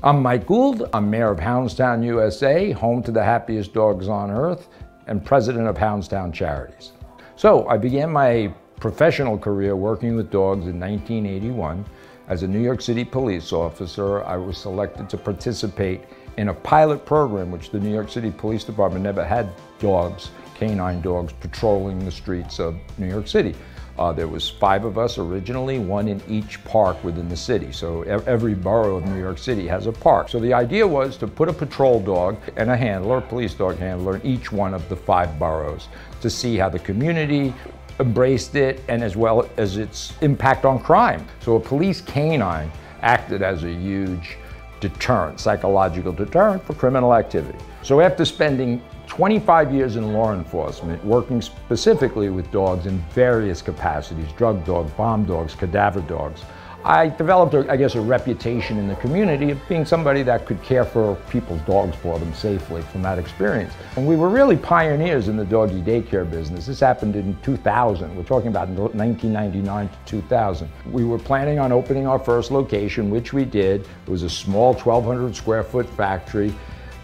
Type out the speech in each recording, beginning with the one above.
I'm Mike Gould. I'm mayor of Hounds Town, USA, home to the happiest dogs on earth, and president of Hounds Town Charities. So I began my professional career working with dogs in 1981. As a New York City police officer, I was selected to participate in a pilot program which the New York City Police Department never had dogs, canine dogs, patrolling the streets of New York City. Uh, there was five of us originally, one in each park within the city. So every borough of New York City has a park. So the idea was to put a patrol dog and a handler, police dog handler, in each one of the five boroughs to see how the community embraced it and as well as its impact on crime. So a police canine acted as a huge deterrent, psychological deterrent for criminal activity. So after spending 25 years in law enforcement, working specifically with dogs in various capacities, drug dogs, bomb dogs, cadaver dogs. I developed, a, I guess, a reputation in the community of being somebody that could care for people's dogs for them safely from that experience. And we were really pioneers in the doggy daycare business. This happened in 2000. We're talking about 1999 to 2000. We were planning on opening our first location, which we did. It was a small 1,200 square foot factory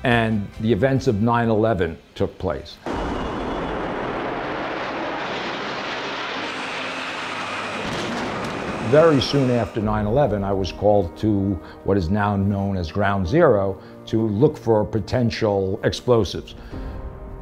and the events of 9 11 took place. Very soon after 9 11, I was called to what is now known as Ground Zero to look for potential explosives.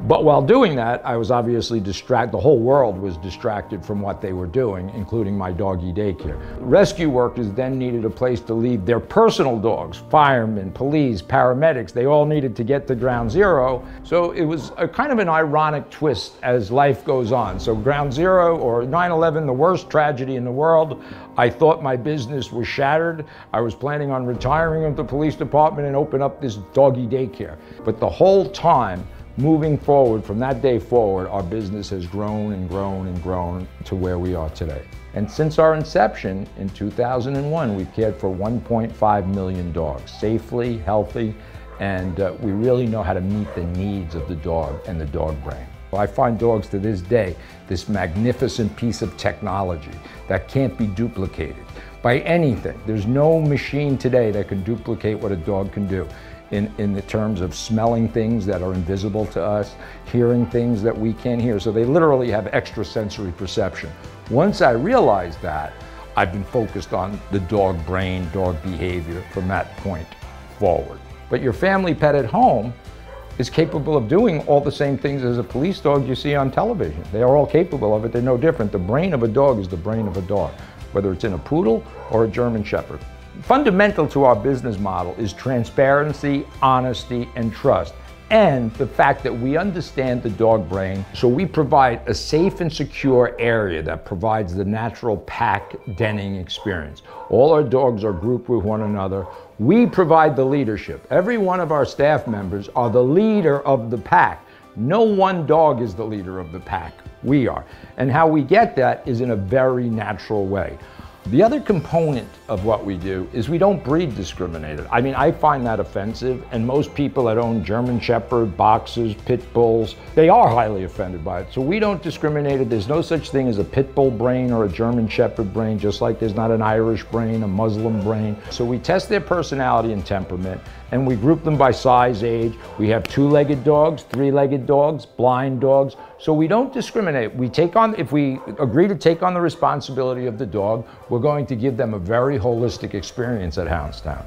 But while doing that, I was obviously distracted. The whole world was distracted from what they were doing, including my doggy daycare. Rescue workers then needed a place to leave their personal dogs, firemen, police, paramedics. They all needed to get to ground zero. So it was a kind of an ironic twist as life goes on. So ground zero or 9-11, the worst tragedy in the world. I thought my business was shattered. I was planning on retiring from the police department and open up this doggy daycare. But the whole time, moving forward, from that day forward, our business has grown and grown and grown to where we are today. And since our inception in 2001, we've cared for 1.5 million dogs, safely, healthy, and uh, we really know how to meet the needs of the dog and the dog brain. I find dogs to this day this magnificent piece of technology that can't be duplicated by anything. There's no machine today that can duplicate what a dog can do in, in the terms of smelling things that are invisible to us, hearing things that we can't hear. So they literally have extrasensory perception. Once I realized that, I've been focused on the dog brain, dog behavior from that point forward. But your family pet at home is capable of doing all the same things as a police dog you see on television. They are all capable of it. They're no different. The brain of a dog is the brain of a dog, whether it's in a poodle or a German Shepherd. Fundamental to our business model is transparency, honesty, and trust, and the fact that we understand the dog brain, so we provide a safe and secure area that provides the natural pack denning experience. All our dogs are grouped with one another. We provide the leadership. Every one of our staff members are the leader of the pack. No one dog is the leader of the pack. We are. And how we get that is in a very natural way. The other component of what we do is we don't breed discriminated. I mean, I find that offensive, and most people that own German Shepherd, boxers, pit bulls, they are highly offended by it. So we don't discriminate it. There's no such thing as a pit bull brain or a German Shepherd brain, just like there's not an Irish brain, a Muslim brain. So we test their personality and temperament, and we group them by size, age. We have two-legged dogs, three-legged dogs, blind dogs. So we don't discriminate. We take on, if we agree to take on the responsibility of the dog, we're going to give them a very holistic experience at Hounds Town.